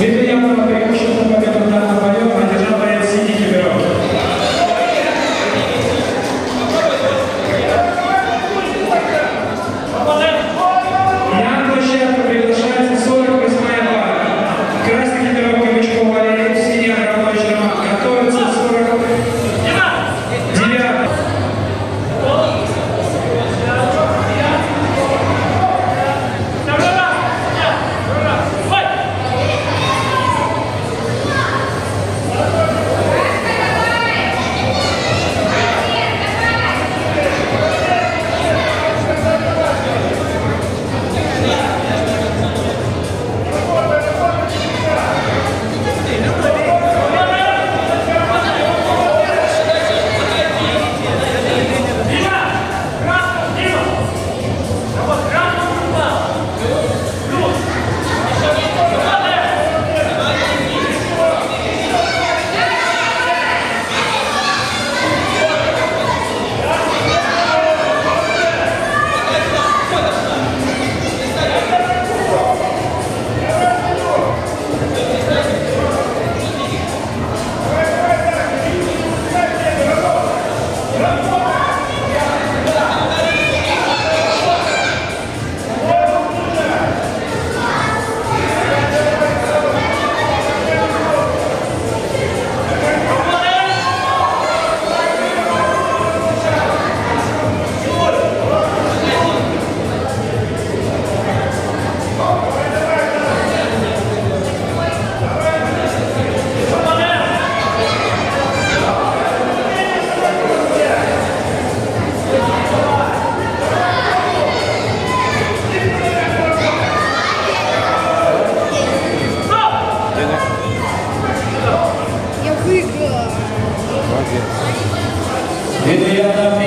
Itu yang perlu kita syukur kepada Yeah.